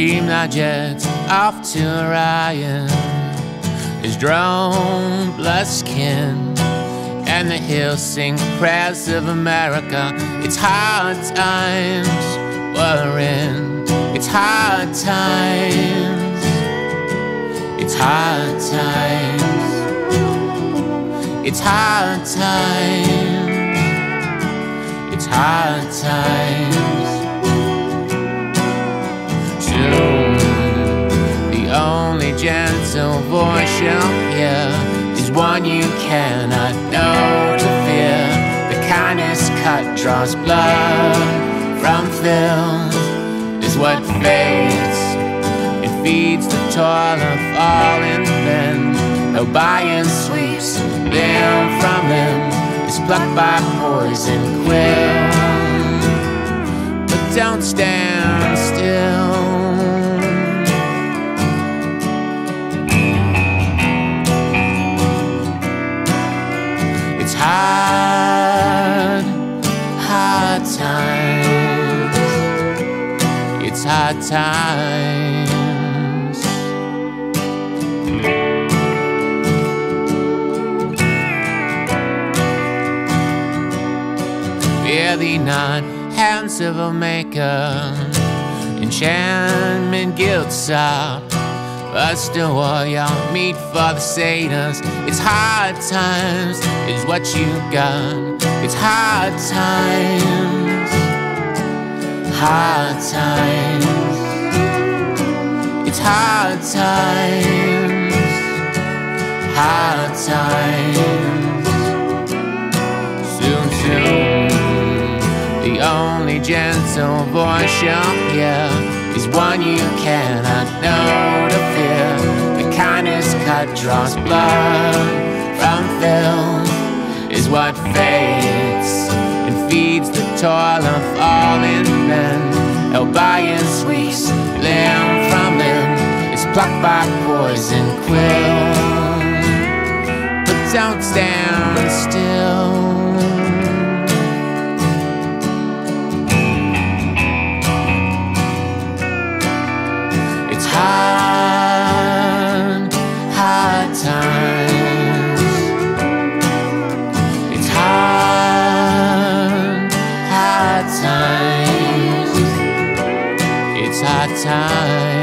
Scream the jets off to Orion. His drone blood skin. And the hills sing prayers of America. It's hard times we're in. It's hard times. It's hard times. It's hard times. It's hard times. Voice you'll is one you cannot know to fear. The kindest cut draws blood from filth, is what fades. It feeds the toil of fallen men. No buying sweeps them from him is plucked by poison quill. But don't stand still. Hard, hard times. It's hard times. Fear thee not, hands of a maker. Enchantment guilt stop. But still, while y'all meet for the Satans, it's hard times, is what you got. It's hard times, hard times. It's hard times, hard times. Soon, soon, the only gentle voice you'll hear is one you cannot know cut draws blood from film, is what fades and feeds the toil of fallen men. Elbayan sweeps limb from limb, is plucked by poison quill. But don't stand still. It's hard, hard